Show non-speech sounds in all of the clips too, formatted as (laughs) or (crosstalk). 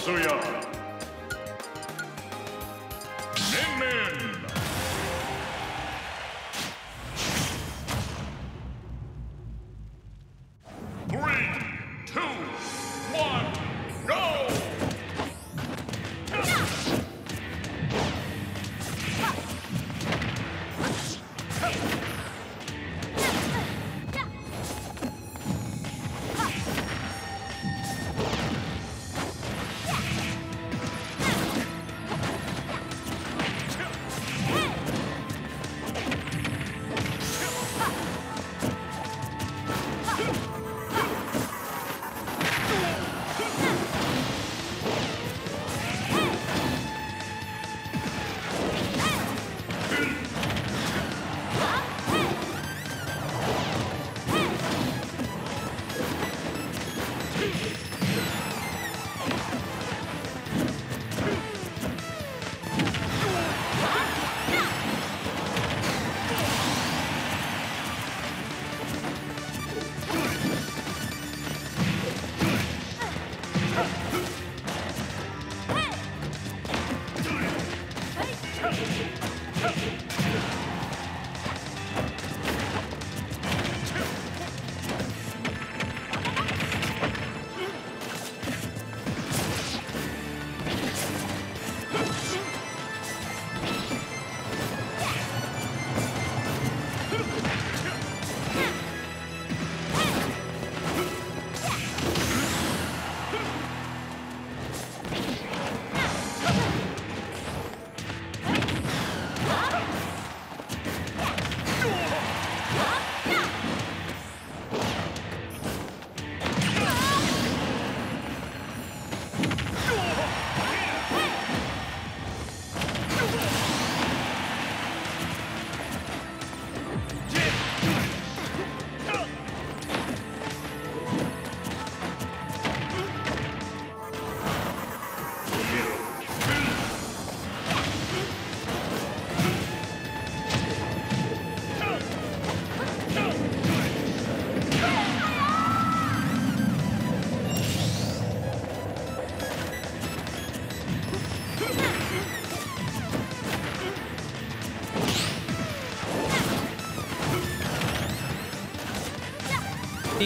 Kazuya.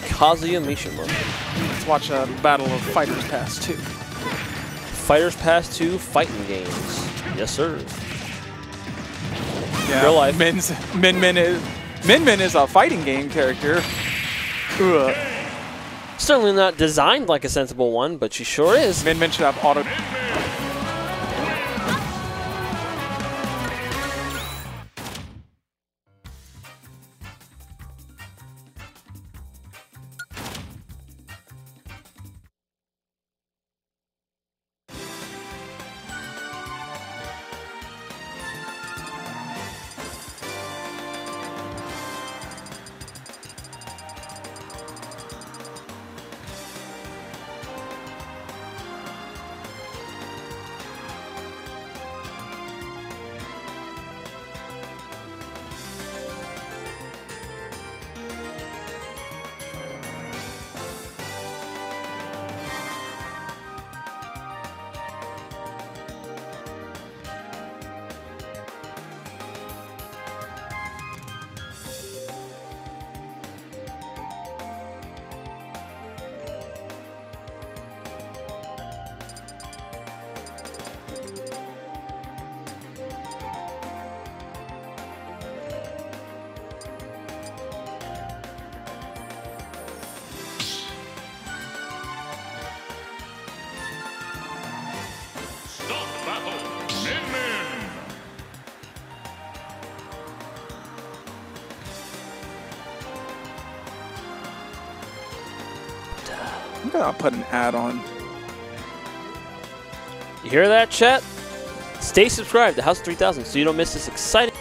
Kazuya Mishima. Let's watch a battle of Fighters Pass 2. Fighters Pass 2 fighting games. Yes, sir. Yeah, Real life. Min's, Min Min is Min Min is a fighting game character. Ugh. Certainly not designed like a sensible one, but she sure is. Min Min should have auto. I'm gonna put an ad on. You hear that, chat? Stay subscribed to House 3000 so you don't miss this exciting.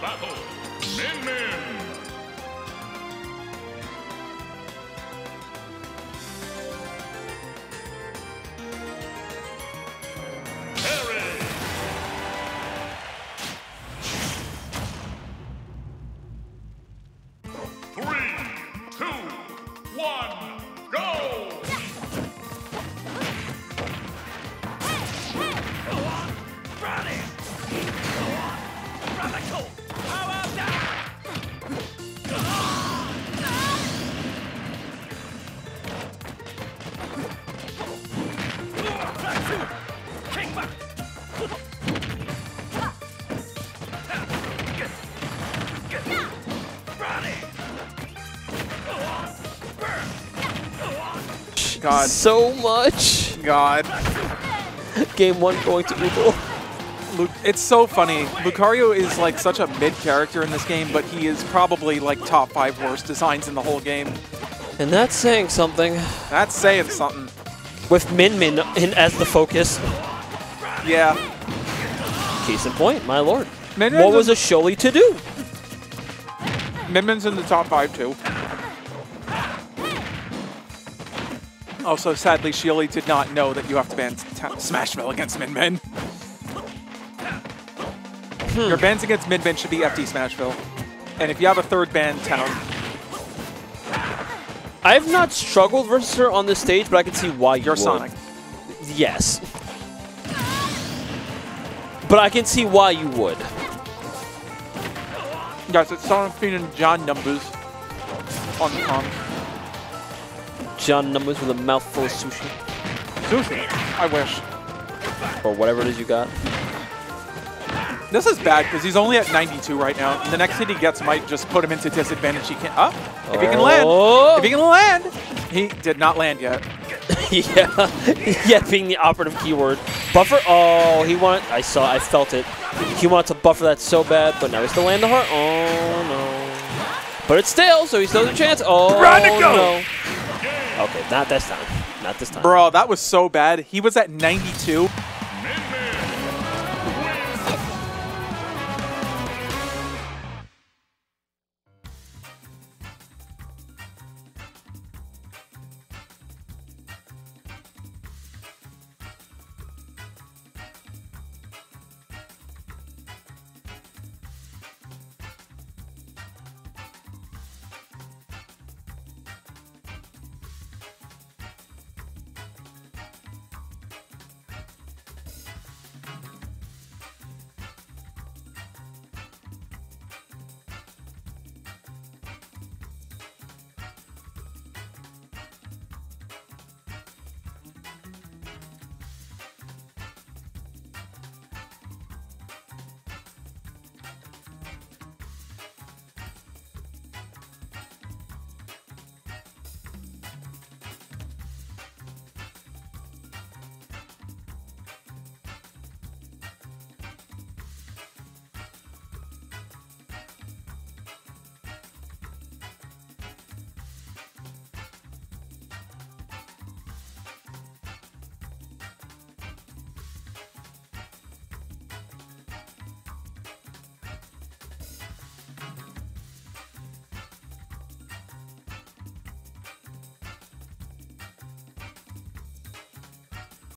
Battle, Min Min. Three, two, one, God. So much. God. Game one going to. Lu- It's so funny. Lucario is like such a mid character in this game, but he is probably like top five worst designs in the whole game. And that's saying something. That's saying something. With Min Min in, as the focus. Yeah. Case in point, my lord. Min What was a Xioli to do? Min Min's in the top five too. Also, sadly, Xioli did not know that you have to ban Smashville against Min Min. Your hmm. bans against Min Min should be FD Smashville. And if you have a third ban, Town. I've not struggled versus her on this stage, but I can see why you You're would. Sonic. Yes. But I can see why you would. Guys, it's Sonic Fiend and John numbers on the comms. John Numbers with a mouthful of sushi. Sushi. I wish. Or whatever it is you got. This is bad because he's only at 92 right now. And the next hit he gets might just put him into disadvantage. He can't. Up. if he can land. Oh. If he can land. He did not land yet. (laughs) yeah. (laughs) yeah, being the operative keyword. Buffer. Oh, he wanted. I saw. I felt it. He wanted to buffer that so bad, but now he's still land the heart. Oh no. But it's stale, so he still has a chance. Oh Radical! no. Okay, not this time. Not this time. Bro, that was so bad. He was at 92